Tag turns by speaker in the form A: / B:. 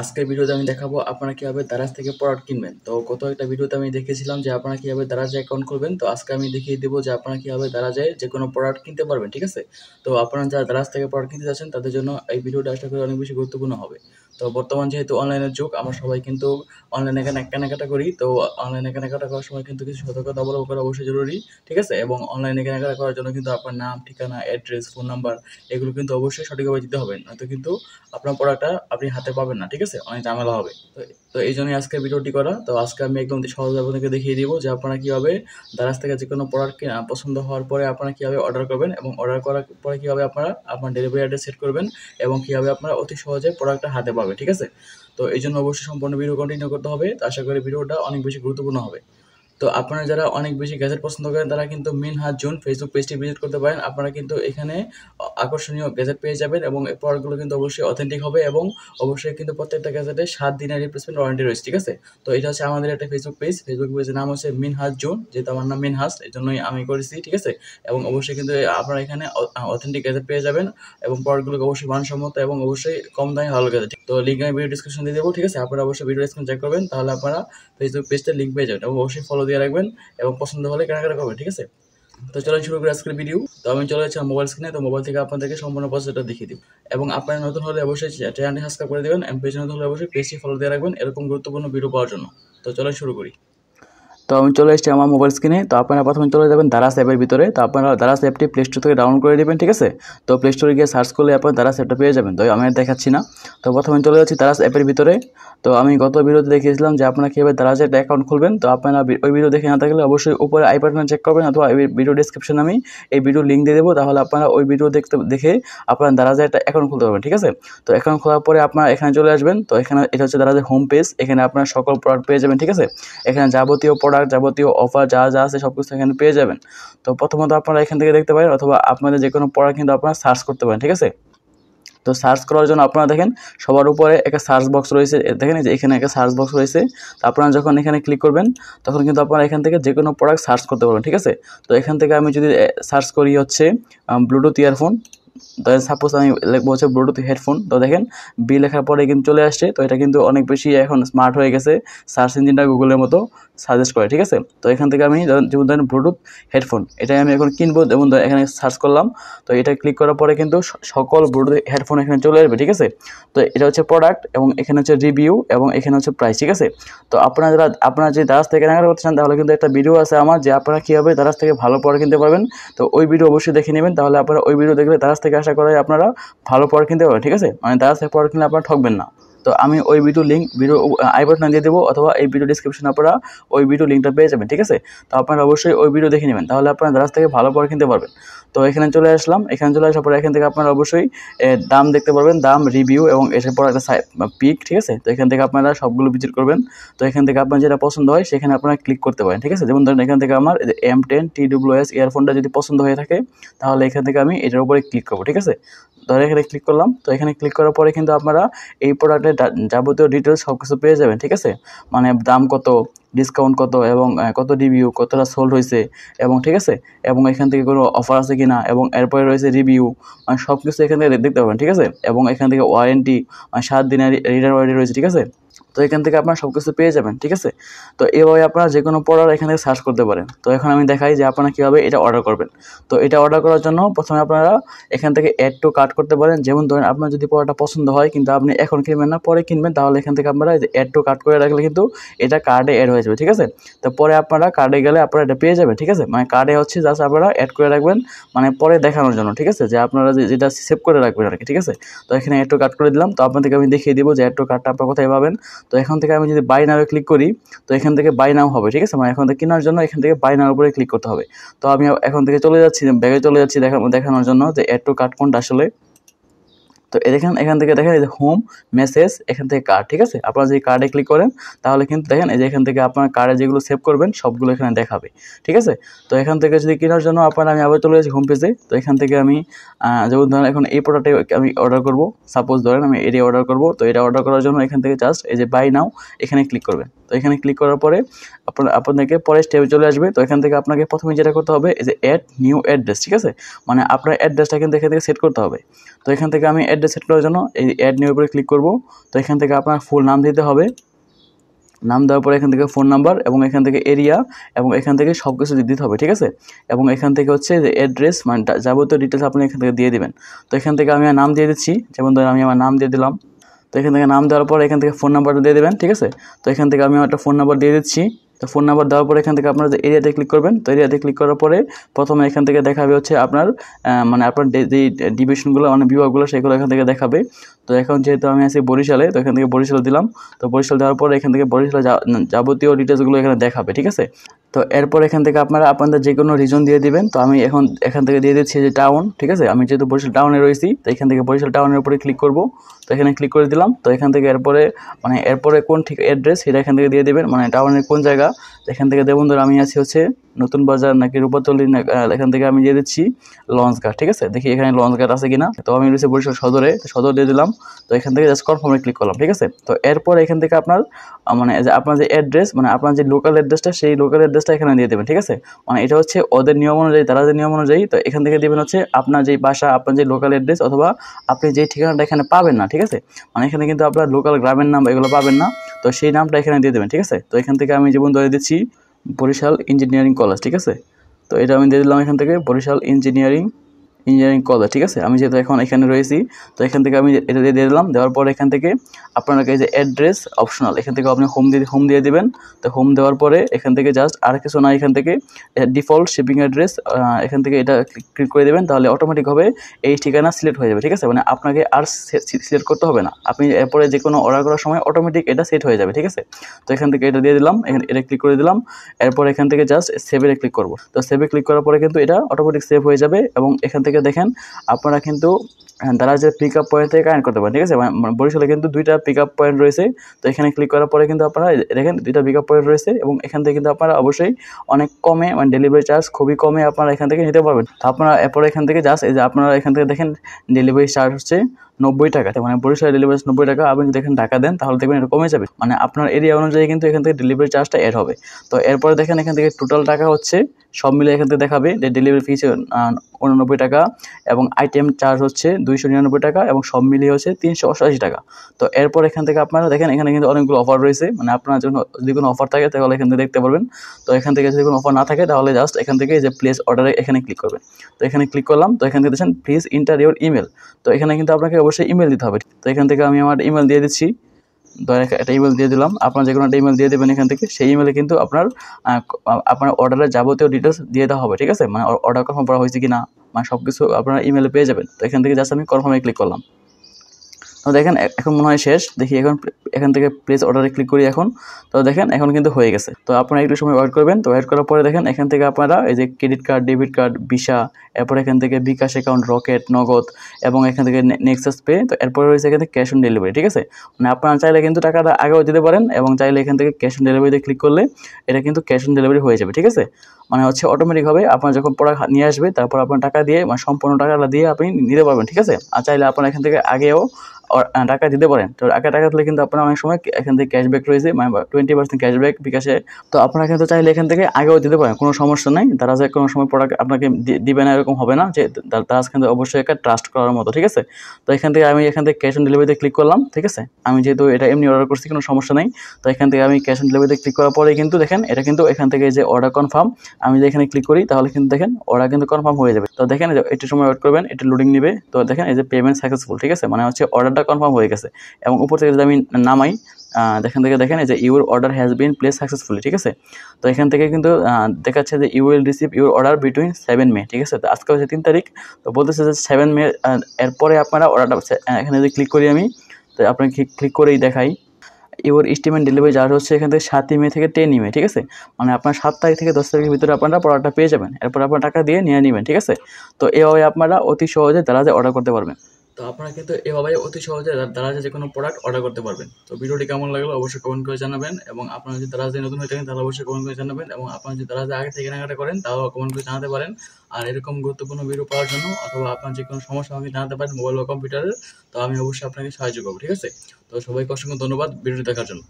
A: আজকের ভিডিওতে আমি দেখাবো আপনারা কীভাবে দারাজ থেকে প্রোডাক্ট কিনবেন। তো কত একটা ভিডিওতে আমি দেখেছিলাম যে আপনারা কীভাবে দারাজে অ্যাকাউন্ট করবেন। তো আজকে আমি দেখিয়ে দেবো যে আপনারা কীভাবে দারাজে যে কোনো প্রোডাক্ট কিনতে পারবেন, ঠিক আছে? তো আপনারা যারা দারাজ থেকে প্রোডাক্ট কিনতে চাচ্ছেন তাদের জন্য এই ভিডিওটা আশা করি অনেক বেশি গুরুত্বপূর্ণ হবে। তো বর্তমান যেহেতু অনলাইনের যুগ, আমরা সবাই কিন্তু অনলাইনে কেনাকাটা করি। তো অনলাইনে কেনাকাটা করার সময় কিন্তু কিছু সতর্কতা অবলম্বন করা অবশ্যই জরুরি, ঠিক আছে? এবং অনলাইনে কেনাকাটা করার জন্য কিন্তু আপনার নাম, ঠিকানা অ্যাড্রেস ফোন নাম্বার এগুলো কিন্তু অবশ্যই সঠিকভাবে দিতে হবে। নয়তো কিন্তু আপনার প্রোডাক্টটা আপনি হাতে পাবেন না, ঠিক আছে? অনেক ঝামেলা হবে। তো তো এই জন্যই আজকে ভিডিওটি করা। তো আজকে আমি একদম সহজ আপনাদেরকে দেখিয়ে দিব যে আপনারা কীভাবে দারাজ থেকে যে কোনো প্রোডাক্ট পছন্দ হওয়ার পরে আপনারা কীভাবে অর্ডার করবেন এবং অর্ডার করার পরে কীভাবে আপনারা আপনার ডেলিভারি অ্যাড্রেস সেট করবেন এবং কীভাবে আপনারা অতি সহজে প্রোডাক্টটা হাতে পাবে ঠিক আছে? তো এই জন্য অবশ্যই সম্পূর্ণ ভিডিও কন্টিনিউ করতে হবে। আশা করি ভিডিওটা অনেক বেশি গুরুত্বপূর্ণ হবে। তো আপনারা যারা অনেক বেশি গ্যাজেট পছন্দ করেন, তারা কিন্তু মিন হাত জুন ফেসবুক পেজটি ভিজিট করতে পারেন। আপনারা কিন্তু এখানে আকর্ষণীয় গ্যাজেট পেয়ে যাবেন এবং এই প্রোডাক্টগুলো কিন্তু অবশ্যই অথেন্টিক হবে এবং অবশ্যই কিন্তু প্রত্যেকটা গ্যাজেটে সাত দিনের রিপ্লেসমেন্ট ওয়ারেন্টি রয়েছে, ঠিক আছে? তো এটা হচ্ছে আমাদের একটা ফেসবুক পেজ ফেসবুক পেজের নাম হচ্ছে মিন হাত জুন যেহেতু আমার নাম মিন হাস এই জন্যই আমি করেছি, ঠিক আছে? এবং অবশ্যই কিন্তু আপনারা এখানে অথেন্টিক গ্যাজেট পেয়ে যাবেন এবং প্রোডাক্টগুলোকে অবশ্যই মানসম্মত এবং অবশ্যই কম দামে ভালো গ্যাজেট তো লিঙ্ক আমি ভিডিও ডিসক্রিপশন দিয়ে দেবো, ঠিক আছে? আপনারা অবশ্যই ভিডিও ডিসক্রিপশন চেক করবেন, তাহলে আপনারা ফেসবুক পেজটা লিঙ্ক পেয়ে যাবেন এবং অবশ্যই ফলো দিয়ে রাখবেন এবং পছন্দ হলে কেনাকাটা করবেন, ঠিক আছে? তো চলেন শুরু করি আজকের ভিডিও তো আমি চলে যাচ্ছি মোবাইল স্ক্রিনে তো মোবাইল থেকে আপনাদেরকে সম্পূর্ণ প্রসেসটা দেখিয়ে দিব এবং আপনারা নতুন হলে অবশ্যই চ্যানেলটি সাবস্ক্রাইব করে দেবেন। এবং পেজ নতুন হলে অবশ্যই পেজটি ফলো দিয়ে রাখবেন। এরকম গুরুত্বপূর্ণ ভিডিও পাওয়ার জন্য। তো চলেন শুরু করি। তো আমি চলে এসেছি আমার মোবাইল স্ক্রিনে তো আপনারা প্রথমে চলে যাবেন দারাস অ্যাপের ভিতরে। তো আপনারা দারাস অ্যাপটি প্লে স্টোর থেকে ডাউনলোড করে দেবেন, ঠিক আছে? তো প্লে স্টোরে গিয়ে সার্চ করলে আপনার দারাস অ্যাপটা পেয়ে যাবেন। তো আমি দেখাচ্ছি না। তো প্রথমে চলে যাচ্ছি দারাস অ্যাপের ভিতরে। তো আমি গত ভিডিওতে দেখিয়েছিলাম যে আপনারা কীভাবে দারাজে একটা অ্যাকাউন্ট খুলবেন। তো আপনারা ওই ভিডিও দেখে না থাকলে অবশ্যই উপরে আই চেক করবেন অথবা ওই ভিডিও ডিসক্রিপশনে আমি এই ভিডিও লিঙ্ক দিয়ে দেবো। তাহলে আপনারা ওই ভিডিও দেখতে, দেখে আপনারা দারাজে একটা অ্যাকাউন্ট খুলতে পারবেন, ঠিক আছে? তো অ্যাকাউন্ট খোলার পরে আপনারা এখানে চলে আসবেন। তো এখানে এটা হচ্ছে দারাজের হোম পেজ এখানে আপনারা সকল প্রোডাক্ট পেয়ে যাবেন, ঠিক আছে? এখানে যাবতীয় প্রোডাক্ট যাবতীয় অফার যা যা আছে সব কিছু এখানে পেয়ে যাবেন। তো প্রথমত আপনারা এখান থেকে দেখতে পারেন অথবা আপনাদের যে কোনো প্রোডাক্ট কিন্তু আপনারা সার্চ করতে পারেন, ঠিক আছে? তো সার্চ করার জন্য আপনারা দেখেন সবার উপরে একটা সার্চ বক্স রয়েছে দেখেন যে এখানে একটা সার্চ বক্স রয়েছে। তো আপনারা যখন এখানে ক্লিক করবেন, তখন কিন্তু আপনারা এখান থেকে যে কোনো প্রোডাক্ট সার্চ করতে পারবেন, ঠিক আছে? তো এখান থেকে আমি যদি সার্চ করি হচ্ছে ব্লুটুথ ইয়ারফোন তো সাপোজ আমি লিখব হচ্ছে ব্লুটুথ হেডফোন তো দেখেন বি লেখার পরে কিন্তু চলে আসছে, তো এটা কিন্তু অনেক বেশি এখন স্মার্ট হয়ে গেছে সার্চ ইঞ্জিনটা গুগলের মতো সাজেস্ট করে, ঠিক আছে? তো এখান থেকে আমি যেমন ধরেন ব্লুটুথ হেডফোন এটাই আমি এখন কিনবো, যেমন এখানে সার্চ করলাম, তো এটা ক্লিক করার পরে কিন্তু সকল ব্লুটুথ হেডফোন এখানে চলে আসবে, ঠিক আছে? তো এটা হচ্ছে প্রোডাক্ট এবং এখানে হচ্ছে রিভিউ এবং এখানে হচ্ছে প্রাইস ঠিক আছে? তো আপনারা যারা, আপনারা যে দারাজ থেকে কেনাকাটা করতে চান, তাহলে কিন্তু একটা ভিডিও আছে আমার, যে আপনারা কীভাবে দারাজ থেকে ভালো প্রোডাক্ট কিনতে পারবেন, তো ওই ভিডিও অবশ্যই দেখে নেবেন, তাহলে আপনারা ওই ভিডিও দেখলে দারাজ থেকে আশা করা আপনারা ভালো প্রোডাক্ট কিনতে পারবেন ঠিক আছে? মানে দাদা সেই প্রোডাক্ট কিনলে আপনারা ঠকবেন না। তো আমি ওই ভিডিও লিঙ্ক ভিডিও আই বাটনে দিয়ে দেবো অথবা এই ভিডিও ডিসক্রিপশনে আপনারা ওই ভিডিও লিঙ্কটা পেয়ে যাবেন, ঠিক আছে? তো আপনারা অবশ্যই ওই ভিডিও দেখে নেবেন, তাহলে আপনারা দারাজ থেকে ভালো পরে কিনতে পারবেন। তো এখানে চলে আসলাম, এখানে চলে আসার পরে এখান থেকে আপনারা অবশ্যই দাম দেখতে পারবেন, দাম রিভিউ এবং এসে পর একটা পিক ঠিক আছে? তো এখান থেকে আপনারা সবগুলো ভিজিট করবেন। তো এখান থেকে আপনার যেটা পছন্দ হয়, সেখানে আপনারা ক্লিক করতে পারেন, ঠিক আছে? যেমন ধরেন এখান থেকে আমার M ten T W S ইয়ারফোনটা যদি পছন্দ হয়ে থাকে, তাহলে এখান থেকে আমি এটার উপরে ক্লিক করব, ঠিক আছে? ধরে এখানে ক্লিক করলাম, তো এখানে ক্লিক করার পরে কিন্তু আপনারা এই প্রোডাক্টের যাবতীয় ডিটেলস সব কিছু পেয়ে যাবেন, ঠিক আছে? মানে দাম কত ডিসকাউন্ট কত এবং কত রিভিউ কতটা সোল্ড হয়েছে এবং, ঠিক আছে? এবং এখান থেকে কোনো অফার আছে কি না এবং এরপরে রয়েছে রিভিউ মানে সব কিছু এখান থেকে দেখতে পাবেন ঠিক আছে? এবং এখান থেকে ওয়ারেন্টি মানে সাত দিনের রিটার্ন ওয়ারেন্টি রয়েছে, ঠিক আছে? তো এখান থেকে আপনারা সব কিছু পেয়ে যাবেন, ঠিক আছে? তো এভাবে আপনারা যে কোনো প্রোডাক্ট এখান থেকে সার্চ করতে পারেন। তো এখন আমি দেখাই যে আপনারা কীভাবে এটা অর্ডার করবেন। তো এটা অর্ডার করার জন্য প্রথমে আপনারা এখান থেকে অ্যাড টু কার্ট করতে পারেন। যেমন ধরেন আপনার যদি প্রোডাক্টটা পছন্দ হয়, কিন্তু আপনি এখন কিনবেন না, পরে কিনবেন, তাহলে এখান থেকে আপনারা অ্যাড টু কার্ট করে রাখলে কিন্তু এটা কার্ডে অ্যাড হয়ে যাবে, ঠিক আছে? তো পরে আপনারা কার্ডে গেলে আপনারা এটা পেয়ে যাবেন, ঠিক আছে? মানে কার্ডে হচ্ছে জাস্ট আপনারা অ্যাড করে রাখবেন মানে পরে দেখানোর জন্য, ঠিক আছে? যে আপনারা যেটা সেভ করে রাখবেন আর কি, ঠিক আছে? তো এখানে অ্যাড টু কার্ট করে দিলাম। তো আপনাদেরকে আমি দেখিয়ে দিব যে অ্যাড টু কার্ডটা আপনার কোথায় পাবেন। তো এখান থেকে আমি যদি বাই নাও ক্লিক করি, তো এখান থেকে বাই নাও হবে, ঠিক আছে? মানে এখন থেকে কেনার জন্য এখান থেকে বাই নাও উপরে ক্লিক করতে হবে। তো আমি এখন থেকে চলে যাচ্ছি, ব্যাগে চলে যাচ্ছি দেখানোর জন্য যে অ্যাড টু কোনটা আসলে। তো দেখেন, এখান থেকে দেখেন এই যে হোম মেসেজ এখান থেকে কার্ড ঠিক আছে? আপনারা যদি কার্ডে ক্লিক করেন, তাহলে কিন্তু দেখেন এই যে এখান থেকে আপনার কার্ডে যেগুলো সেভ করবেন, সবগুলো এখানে দেখাবে, ঠিক আছে? তো এখান থেকে যদি কেনার জন্য আপনারা আমি আবার চলে যাচ্ছি হোম পেজে তো এখান থেকে আমি যেমন ধরেন এখন এই প্রোডাক্টে আমি অর্ডার করব। সাপোজ ধরেন আমি এরিয়া অর্ডার করব, তো এটা অর্ডার করার জন্য এখান থেকে জাস্ট এই যে বাই নাও এখানে ক্লিক করবেন। তো এখানে ক্লিক করার পরে আপনার আপনাদেরকে পরে স্টেপে চলে আসবে তো এখান থেকে আপনাকে প্রথমে যেটা করতে হবে যে অ্যাড নিউ অ্যাড্রেস ঠিক আছে মানে আপনার অ্যাড্রেসটা কিন্তু এখান থেকে সেট করতে হবে তো এখান থেকে আমি অ্যাড্রেস সেট করার জন্য এই অ্যাড নিউ উপরে ক্লিক করব তো এখান থেকে আপনার ফুল নাম দিতে হবে নাম দেওয়ার পরে এখান থেকে ফোন নাম্বার এবং এখান থেকে এরিয়া এবং এখান থেকে সব কিছু দিতে হবে ঠিক আছে এবং এখান থেকে হচ্ছে যে অ্যাড্রেস মানে যাবতীয় ডিটেলস আপনি এখান থেকে দিয়ে দেবেন তো এখান থেকে আমি নাম দিয়ে দিচ্ছি যেমন ধরুন আমি আমার নাম দিয়ে দিলাম তো এখান থেকে নাম দেওয়ার পর এখান থেকে ফোন নাম্বারটা দিয়ে দেবেন ঠিক আছে তো এখান থেকে আমি একটা ফোন নাম্বার দিয়ে দিচ্ছি তো ফোন নাম্বার দেওয়ার পরে এখান থেকে আপনারা যে এরিয়াতে ক্লিক করবেন, তো এরিয়াতে ক্লিক করার পরে প্রথমে এখান থেকে দেখাবে হচ্ছে আপনার মানে আপনার যে ডিভিশনগুলো মানে বিভাগগুলো সেগুলো এখান থেকে দেখাবে। তো এখন যেহেতু আমি আছি বরিশালে, তো এখান থেকে বরিশাল দিলাম। তো বরিশাল দেওয়ার পরে এখান থেকে বরিশালে যাবতীয় ডিটেলসগুলো এখানে দেখাবে, ঠিক আছে? তো এরপর এখান থেকে আপনারা আপনাদের যে কোনো রিজন দিয়ে দিবেন। তো আমি এখন এখান থেকে দিয়ে দিচ্ছি যে টাউন ঠিক আছে? আমি যেহেতু বরিশাল টাউনে রয়েছি, তো এখান থেকে বরিশাল টাউনের উপরে ক্লিক করব। তো এখানে ক্লিক করে দিলাম। তো এখান থেকে এরপরে মানে এরপরে কোন ঠিক অ্যাড্রেস সেটা এখান থেকে দিয়ে দেবেন। মানে টাউনের কোন জায়গা? এখান থেকে দেবুন ধর আমি আছি হচ্ছে নতুন বাজার নাকি রূপাতলি এখান থেকে আমি দিয়ে দিচ্ছি লঞ্চ ঘাট, ঠিক আছে? দেখি এখানে লঞ্চ ঘাট আছে কিনা। তো আমি রয়েছে বরিশাল সদরে, তো সদর দিয়ে দিলাম। তো এখান থেকে জাস্ট কনফার্মে ক্লিক করলাম, ঠিক আছে? তো এরপর এখান থেকে আপনার মানে যে আপনার যে অ্যাড্রেস মানে আপনার যে লোকাল অ্যাড্রেসটা সেই লোকাল অ্যাড্রেসটা এখানে দিয়ে দেবেন, ঠিক আছে? মানে এটা হচ্ছে ওদের নিয়ম অনুযায়ী, তারা যে নিয়ম অনুযায়ী, তো এখান থেকে দেবেন হচ্ছে আপনার যে বাসা, আপনার যে লোকাল অ্যাড্রেস অথবা আপনি যেই ঠিকানাটা এখানে পাবেন না, ঠিক আছে? মানে এখানে কিন্তু আপনার লোকাল গ্রামের নাম এগুলো পাবেন না, তো সেই নামটা এখানে দিয়ে দেবেন, ঠিক আছে? তো এখান থেকে আমি যেমন ধরে দিচ্ছি, বরিশাল ইঞ্জিনিয়ারিং কলেজ ঠিক আছে? তো এটা আমি দিয়ে দিলাম এখান থেকে বরিশাল ইঞ্জিনিয়ারিং ইঞ্জিনিয়ারিং কলেজ ঠিক আছে? আমি যেহেতু এখন এখানে রয়েছি, তো এখান থেকে আমি এটা দিয়ে দিলাম। দেওয়ার পর এখান থেকে আপনার এই যে অ্যাড্রেস অপশনাল এখান থেকে আপনি হোম দিয়ে হোম দিয়ে দিবেন। তো হোম দেওয়ার পরে এখান থেকে জাস্ট আর কিছু না, এখান থেকে ডিফল্ট শিপিং অ্যাড্রেস এখান থেকে এটা ক্লিক করে দেবেন, তাহলে অটোমেটিকভাবে এই ঠিকানা সিলেক্ট হয়ে যাবে, ঠিক আছে? মানে আপনাকে আর সিলেক্ট করতে হবে না। আপনি এরপরে যে কোনো অর্ডার করার সময় অটোমেটিক এটা সেট হয়ে যাবে, ঠিক আছে? তো এখান থেকে এটা দিয়ে দিলাম, এখানে এটা ক্লিক করে দিলাম। এরপর এখান থেকে জাস্ট সেভে ক্লিক করব। তো সেভে ক্লিক করার পরে কিন্তু এটা অটোমেটিক সেভ হয়ে যাবে এবং এখান থেকে দেখেন, আপনারা কিন্তু যে পিক আপ পয়েন্ট থেকে কানেক্ট করতে পারেন ঠিক আছে? মানে বরিশালে কিন্তু দুইটা পিক আপ পয়েন্ট রয়েছে, তো এখানে ক্লিক করার পরে কিন্তু আপনারা দেখেন, দুইটা পিক আপ পয়েন্ট রয়েছে এবং এখান থেকে কিন্তু আপনারা অবশ্যই অনেক কমে মানে ডেলিভারি চার্জ খুবই কমে আপনারা এখান থেকে নিতে পারবেন। তো আপনারা এরপরে এখান থেকে জাস্ট এই যে আপনারা এখান থেকে দেখেন ডেলিভারি চার্জ হচ্ছে। নব্বই টাকা মানে বরিশাল ডেলিভারি নব্বই টাকা। আপনি যদি এখানে টাকা দেন, তাহলে দেখবেন এটা কমে যাবে। মানে আপনার এরিয়া অনুযায়ী কিন্তু এখান থেকে ডেলিভারি চার্জটা এড হবে। তো এরপরে দেখেন এখান থেকে টোটাল টাকা হচ্ছে, সব মিলে এখান থেকে দেখাবে যে ডেলিভারি ফিস উননব্বই টাকা এবং আইটেম চার্জ হচ্ছে দুইশো নিরানব্বই টাকা এবং সব মিলিয়ে হচ্ছে তিনশো অষ্টআশি টাকা। তো এরপর এখান থেকে আপনারা দেখেন, এখানে কিন্তু অনেকগুলো অফার রয়েছে। মানে আপনার জন্য যদি কোনো অফার থাকে, তাহলে এখান থেকে দেখতে পারবেন। তো এখান থেকে যদি কোনো অফার না থাকে, তাহলে জাস্ট এখান থেকে যে প্লেস অর্ডারে এখানে ক্লিক করবেন। তো এখানে ক্লিক করলাম। তো এখান থেকে দেখছেন প্লিজ ইন্টার ইউর ইমেল তো এখানে কিন্তু আপনাকে অবশ্যই ইমেল দিতে হবে। তো এখান থেকে আমি আমার ইমেল দিয়ে দিচ্ছি। ধরেন একটা ইমেল দিয়ে দিলাম। আপনার যে কোনো একটা ইমেল দিয়ে দেবেন এখান থেকে। সেই ইমেলে কিন্তু আপনার আপনার অর্ডারের যাবতীয় ডিটেলস দিয়ে দেওয়া হবে। ঠিক আছে? মানে অর্ডার কনফার্ম করা হয়েছে কি না মানে সব কিছু আপনারা ইমেলে পেয়ে যাবেন। তো এখান থেকে জাস্ট আমি কনফার্মে ক্লিক করলাম। তো দেখেন এখন মনে হয় শেষ। দেখি এখন এখান থেকে প্লেস অর্ডারে ক্লিক করি এখন। তো দেখেন, এখন কিন্তু হয়ে গেছে। তো আপনারা একটু সময় ওয়েট করবেন। তো ওয়েট করার পরে দেখেন, এখান থেকে আপনারা এই যে credit card debit card Visa এরপর এখান থেকে বিকাশ অ্যাকাউন্ট রকেট নগদ, এবং এখান থেকে নেক্সাস পে তো এরপরে রয়েছে এখান থেকে ক্যাশ অন ডেলিভারি ঠিক আছে? মানে আপনারা চাইলে কিন্তু টাকাটা আগেও দিতে পারেন, এবং চাইলে এখান থেকে ক্যাশ অন ডেলিভারিতে ক্লিক করলে এটা কিন্তু ক্যাশ অন ডেলিভারি হয়ে যাবে, ঠিক আছে? মানে হচ্ছে অটোমেটিকভাবে আপনার যখন প্রোডাক্ট নিয়ে আসবে, তারপর আপনার টাকা দিয়ে মানে সম্পূর্ণ টাকাটা দিয়ে আপনি নিতে পারবেন, ঠিক আছে? আর চাইলে আপনার এখান থেকে আগেও টাকা দিতে পারেন। তো আগে টাকা দিলে কিন্তু আপনার অনেক সময় এখান থেকে ক্যাশব্যাক রয়েছে মানে টোয়েন্টি পার্সেন্ট ক্যাশব্যাক বিকাশে। তো আপনারা কিন্তু চাইলে এখান থেকে আগেও দিতে পারেন, কোনো সমস্যা নেই। তারা যে কোনো সময় প্রোডাক্ট আপনাকে দিবে না, এরকম হবে না যে তারা কিন্তু অবশ্যই একটা ট্রাস্ট করার মতো, ঠিক আছে? তো এখান থেকে আমি এখান থেকে ক্যাশ অন ডেলিভারিতে ক্লিক করলাম, ঠিক আছে? আমি যেহেতু এটা এমনি অর্ডার করছি, কোনো সমস্যা নেই। তো এখান থেকে আমি ক্যাশ অন ডেলিভারিতে ক্লিক করার পরে কিন্তু দেখেন, এটা কিন্তু এখান থেকে যে অর্ডার কনফার্ম আমি যে এখানে ক্লিক করি, তাহলে কিন্তু দেখেন অর্ডার কিন্তু কনফার্ম হয়ে যাবে। তো দেখেন একটু সময় ওয়েট করবেন এটা লোডিং নেবে। তো দেখেন এই যে পেমেন্ট সাকসেসফুল ঠিক আছে? মানে হচ্ছে অর্ডারটা কনফার্ম হয়ে গেছে। এবং উপর থেকে যদি আমি নামাই দেখেন থেকে দেখেন যে your order has been place successfully ঠিক আছে? তো এখান থেকে কিন্তু দেখাচ্ছে যে you will receive your order between seven May ঠিক আছে? তো আজকে হচ্ছে তিন তারিখ, তো বলতেছে যে সেভেন মে এরপরে আপনারা অর্ডারটা এখানে যদি ক্লিক করি আমি, তো আপনাকে ক্লিক করেই দেখাই। ইউর স্টিমেন্ট ডেলিভারি চার্জ হচ্ছে এখান থেকে সাতই মে থেকে টেনই মে ঠিক আছে? মানে আপনার সাত তারিখ থেকে দশ তারিখের ভিতরে আপনারা প্রোডাক্টটা পেয়ে যাবেন। এরপর আপনার টাকা দিয়ে নিয়ে নেবেন, ঠিক আছে? তো এভাবে আপনারা অতি সহজে তারা অর্ডার করতে পারবেন। তো আপনারা কিন্তু এভাবে অতি সহজে দারাজে যে কোনো প্রোডাক্ট অর্ডার করতে পারবেন। তো ভিডিওটি কেমন লাগল অবশ্যই কমেন্ট করে জানাবেন এবং আপনারা যদি দারাজে নতুন হয়ে থাকেন তাহলে অবশ্যই কমেন্ট করে জানাবেন এবং আপনারা যদি দারাজে আগে থেকে কেনাকাটা করেন তাও কমেন্ট করে জানাতে পারেন। আর এরকম গুরুত্বপূর্ণ ভিডিও পাওয়ার জন্য অথবা আপনার যে কোনো সমস্যা আমাকে জানাতে পারেন মোবাইল বা কম্পিউটারের তো আমি অবশ্যই আপনাকে সাহায্য করব, ঠিক আছে? তো সবাইকে অসংখ্য ধন্যবাদ ভিডিওটি দেখার জন্য।